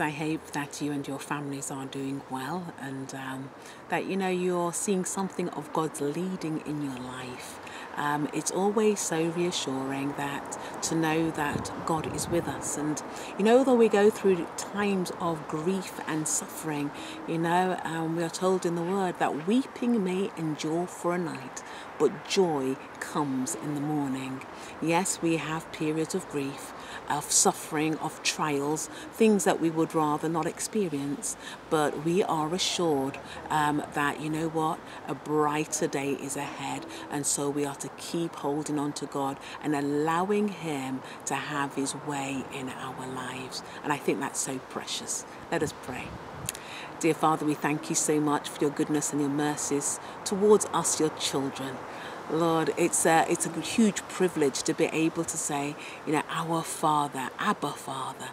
I hope that you and your families are doing well and um, that you know you're seeing something of God's leading in your life. Um, it's always so reassuring that to know that God is with us. And you know, though we go through times of grief and suffering, you know, um, we are told in the Word that weeping may endure for a night, but joy comes in the morning. Yes, we have periods of grief, of suffering, of trials, things that we would rather not experience, but we are assured um, that, you know what, a brighter day is ahead, and so we are to keep holding on to God and allowing Him to have His way in our lives. And I think that's so precious. Let us pray. Dear Father, we thank you so much for your goodness and your mercies towards us, your children. Lord, it's a, it's a huge privilege to be able to say, you know, our Father, Abba Father,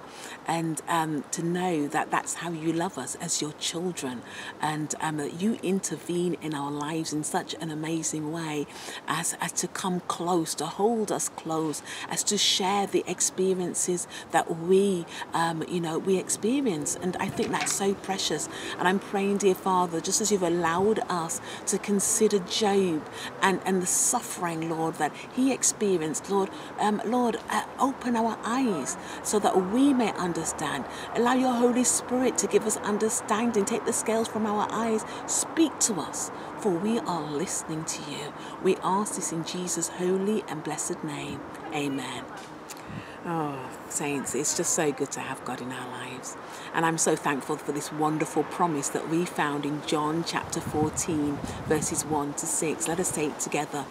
and um, to know that that's how you love us as your children, and um, that you intervene in our lives in such an amazing way as, as to come close, to hold us close, as to share the experiences that we, um, you know, we experience. And I think that's so precious. And I'm praying, dear Father, just as you've allowed us to consider Job and, and the suffering, Lord, that he experienced. Lord, um, Lord, uh, open our eyes so that we may understand. Allow your Holy Spirit to give us understanding. Take the scales from our eyes. Speak to us, for we are listening to you. We ask this in Jesus' holy and blessed name. Amen. Oh, saints, it's just so good to have God in our lives. And I'm so thankful for this wonderful promise that we found in John chapter 14, verses 1 to 6. Let us say it together.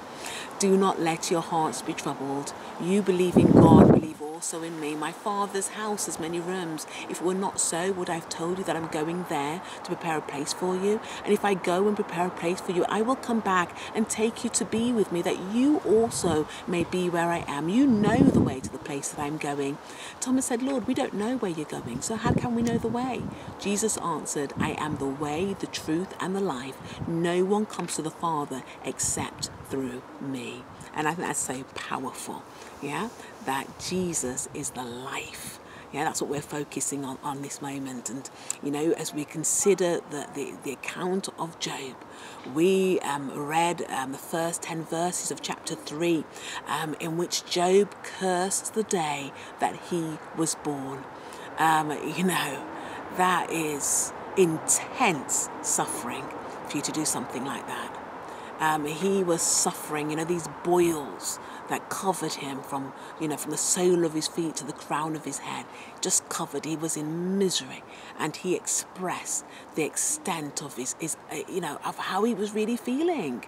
Do not let your hearts be troubled. You believe in God, believe also in me. My Father's house has many rooms. If it were not so, would I have told you that I'm going there to prepare a place for you? And if I go and prepare a place for you, I will come back and take you to be with me, that you also may be where I am. You know the way to the place I'm going. Thomas said, Lord, we don't know where you're going, so how can we know the way? Jesus answered, I am the way, the truth, and the life. No one comes to the Father except through me. And I think that's so powerful, yeah, that Jesus is the life. Yeah, that's what we're focusing on on this moment. And, you know, as we consider the, the, the account of Job, we um, read um, the first 10 verses of chapter 3, um, in which Job cursed the day that he was born. Um, you know, that is intense suffering for you to do something like that. Um, he was suffering, you know, these boils that covered him from, you know, from the sole of his feet to the crown of his head, just covered. He was in misery, and he expressed the extent of his, his uh, you know, of how he was really feeling,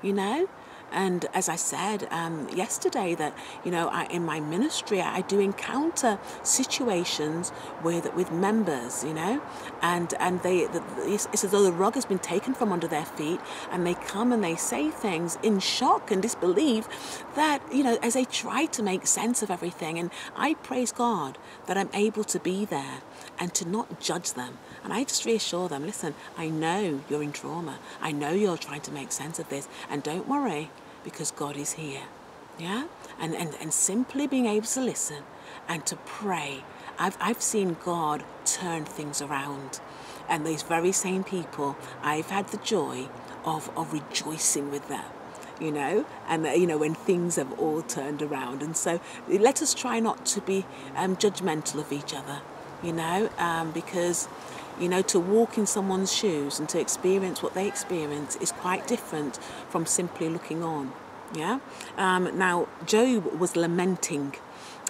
you know. And as I said um, yesterday, that you know, I, in my ministry, I do encounter situations with with members, you know, and and they the, it's, as though the rug has been taken from under their feet, and they come and they say things in shock and disbelief that you know, as they try to make sense of everything. And I praise God that I'm able to be there and to not judge them. And I just reassure them, listen, I know you're in trauma. I know you're trying to make sense of this, and don't worry because God is here. Yeah? And, and, and simply being able to listen and to pray. I've, I've seen God turn things around. And these very same people, I've had the joy of, of rejoicing with them you know, and you know when things have all turned around. And so let us try not to be um, judgmental of each other, you know, um, because you know to walk in someone's shoes and to experience what they experience is quite different from simply looking on. Yeah. Um, now Job was lamenting,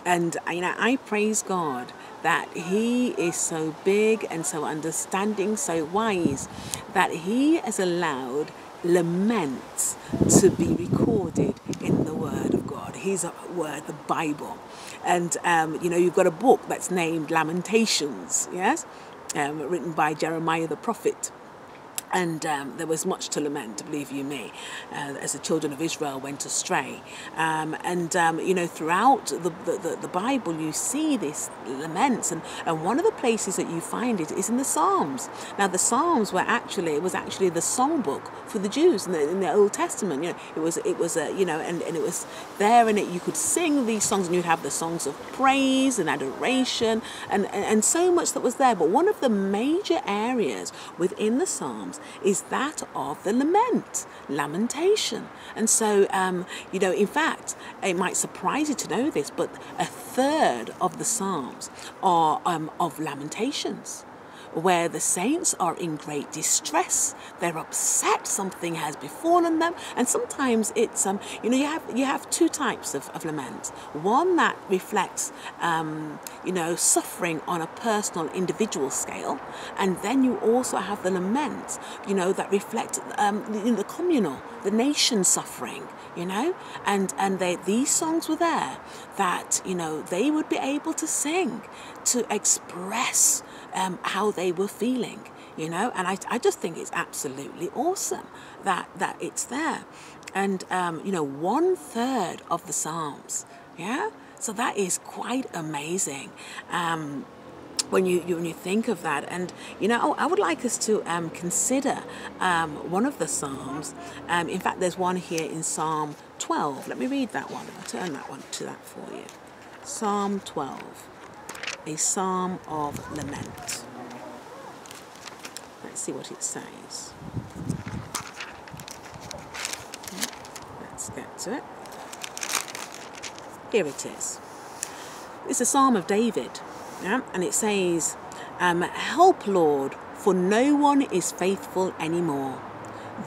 and you know I praise God that he is so big and so understanding, so wise, that he has allowed laments to be recorded in the Word of God, His Word, the Bible. And, um, you know, you've got a book that's named Lamentations, yes, um, written by Jeremiah the prophet. And um, there was much to lament, believe you me, uh, as the children of Israel went astray. Um, and um, you know, throughout the, the, the, Bible, you see this laments, and, and one of the places that you find it is in the Psalms. Now, the Psalms were actually it was actually the songbook for the Jews in the, in the Old Testament. You know, it was it was a you know, and, and it was there, and it you could sing these songs, and you'd have the songs of praise and adoration, and, and and so much that was there. But one of the major areas within the Psalms is that of the lament, lamentation. And so, um, you know, in fact, it might surprise you to know this, but a third of the Psalms are um, of lamentations where the saints are in great distress. They're upset. Something has befallen them, and sometimes it's um, you know you have you have two types of, of lament. One that reflects um, you know suffering on a personal, individual scale, and then you also have the lament you know that reflect um, the, the communal, the nation suffering you know and and they these songs were there that you know they would be able to sing to express um, how they were feeling, you know. And I, I just think it's absolutely awesome that that it's there. And um, you know, one third of the Psalms, yeah. So that is quite amazing. Um, when you, when you think of that. And you know, I would like us to um, consider um, one of the psalms. Um, in fact, there's one here in Psalm 12. Let me read that one. I'll turn that one to that for you. Psalm 12 a psalm of lament. Let's see what it says. Let's get to it. Here it is. It's a psalm of David, yeah? and it says, um, Help, Lord, for no one is faithful anymore.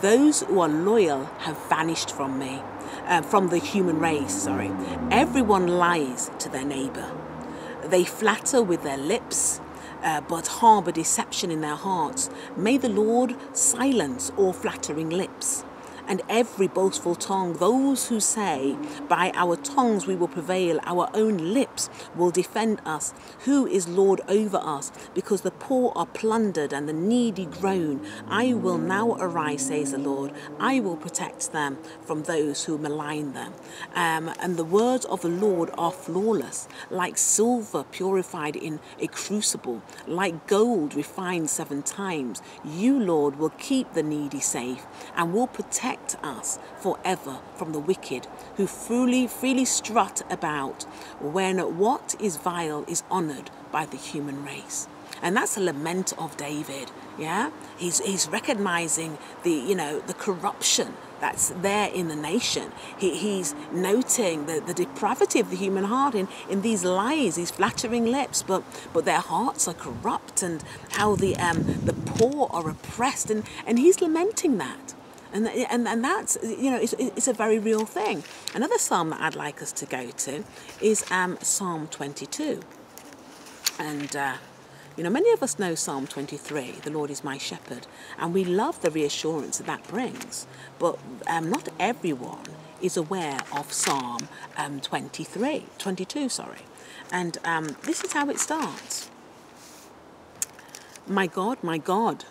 Those who are loyal have vanished from me, uh, from the human race, sorry. Everyone lies to their neighbour. They flatter with their lips, uh, but harbour deception in their hearts. May the Lord silence all flattering lips and every boastful tongue. Those who say, By our tongues we will prevail, our own lips will defend us. Who is Lord over us? Because the poor are plundered and the needy groan. I will now arise, says the Lord. I will protect them from those who malign them. Um, and the words of the Lord are flawless, like silver purified in a crucible, like gold refined seven times. You, Lord, will keep the needy safe and will protect protect us forever from the wicked who freely, freely strut about when what is vile is honoured by the human race. And that's a lament of David. Yeah, he's he's recognizing the you know the corruption that's there in the nation. He, he's noting the, the depravity of the human heart in, in these lies, these flattering lips, but but their hearts are corrupt and how the um the poor are oppressed and and he's lamenting that. And, and, and that's, you know, it's, it's a very real thing. Another psalm that I'd like us to go to is um, Psalm 22. And, uh, you know, many of us know Psalm 23, the Lord is my shepherd, and we love the reassurance that that brings. But um, not everyone is aware of Psalm um, 23, 22, sorry. And um, this is how it starts. My God, my God,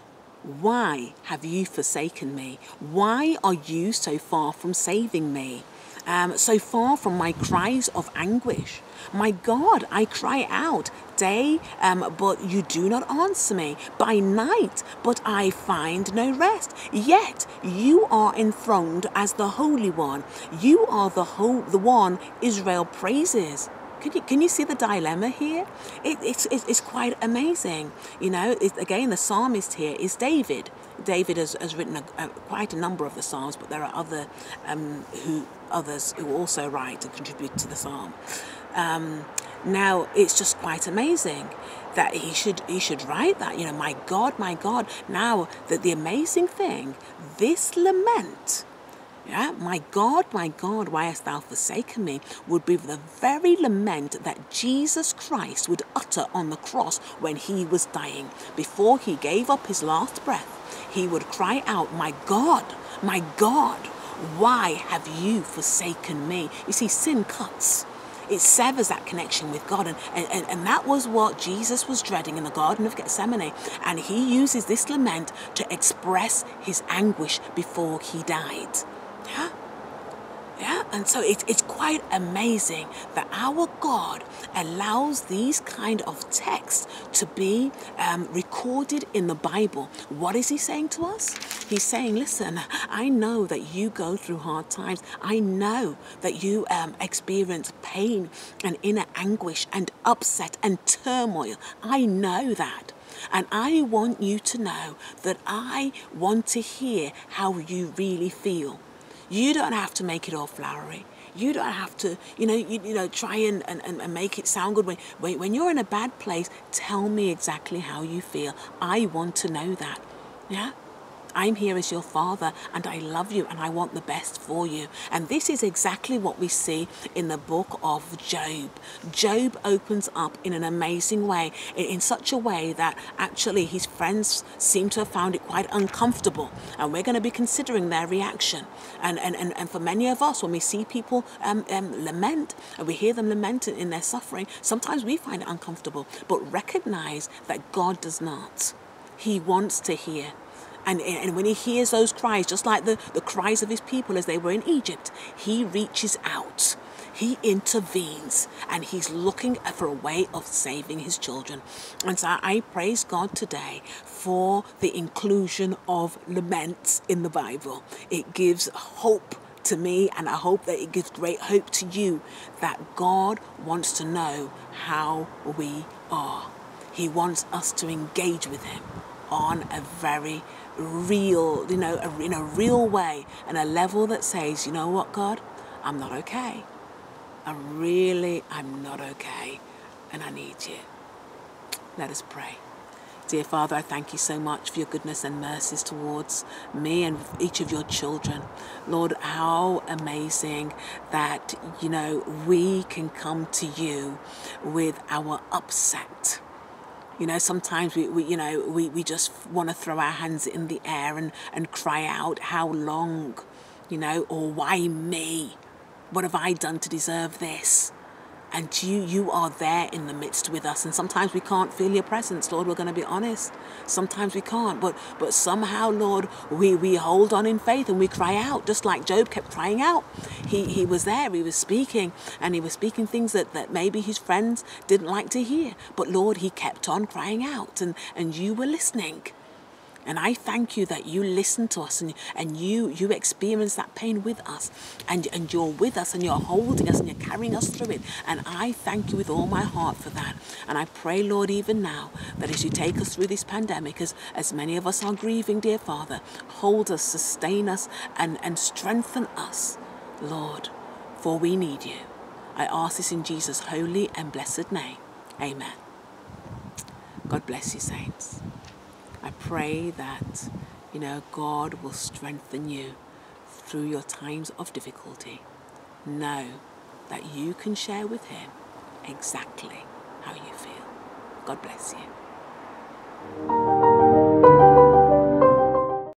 why have you forsaken me? Why are you so far from saving me? Um, so far from my cries of anguish. My God, I cry out day, um, but you do not answer me. By night, but I find no rest. Yet you are enthroned as the Holy One. You are the the one Israel praises. Can you, can you see the dilemma here? It, it's, it's quite amazing. You know, it, again, the psalmist here is David. David has, has written a, a, quite a number of the psalms, but there are other um, who others who also write and contribute to the psalm. Um, now it's just quite amazing that he should he should write that. You know, my God, my God. Now that the amazing thing, this lament yeah, my God, my God, why hast thou forsaken me? would be the very lament that Jesus Christ would utter on the cross when he was dying. Before he gave up his last breath, he would cry out, My God, my God, why have you forsaken me? You see, sin cuts. It severs that connection with God. And, and, and that was what Jesus was dreading in the Garden of Gethsemane. And he uses this lament to express his anguish before he died. Yeah? Yeah, and so it, it's quite amazing that our God allows these kind of texts to be um, recorded in the Bible. What is He saying to us? He's saying, listen, I know that you go through hard times. I know that you um, experience pain and inner anguish and upset and turmoil. I know that. And I want you to know that I want to hear how you really feel. You don't have to make it all flowery. You don't have to, you know, you, you know, try and, and, and make it sound good. When, when, when you're in a bad place, tell me exactly how you feel. I want to know that. Yeah? I'm here as your father and I love you and I want the best for you. And this is exactly what we see in the book of Job. Job opens up in an amazing way, in such a way that actually his friends seem to have found it quite uncomfortable. And we're going to be considering their reaction. And, and, and, and for many of us, when we see people um, um, lament and we hear them lament in their suffering, sometimes we find it uncomfortable. But recognize that God does not. He wants to hear and, and when he hears those cries, just like the, the cries of his people as they were in Egypt, he reaches out. He intervenes and he's looking for a way of saving his children. And so I praise God today for the inclusion of laments in the Bible. It gives hope to me, and I hope that it gives great hope to you that God wants to know how we are. He wants us to engage with Him on a very real, you know, in a real way and a level that says, you know what, God, I'm not okay. I really, I'm not okay and I need you. Let us pray. Dear Father, I thank you so much for your goodness and mercies towards me and each of your children. Lord, how amazing that, you know, we can come to you with our upset you know, sometimes we, we you know, we, we just want to throw our hands in the air and, and cry out, how long, you know, or why me? What have I done to deserve this? And you you are there in the midst with us. And sometimes we can't feel your presence lord we're going to be honest. Sometimes we can't but but somehow lord we we hold on in faith and we cry out just like job kept crying out. He he was there he was speaking and he was speaking things that that maybe his friends didn't like to hear. But lord he kept on crying out and and you were listening and I thank you that you listen to us and, and you you experience that pain with us and, and you're with us and you're holding us and you're carrying us through it. And I thank you with all my heart for that. And I pray, Lord, even now that as you take us through this pandemic, as, as many of us are grieving, dear Father, hold us, sustain us, and, and strengthen us, Lord, for we need you. I ask this in Jesus' holy and blessed name. Amen. God bless you, saints. I pray that, you know, God will strengthen you through your times of difficulty. Know that you can share with Him exactly how you feel. God bless you.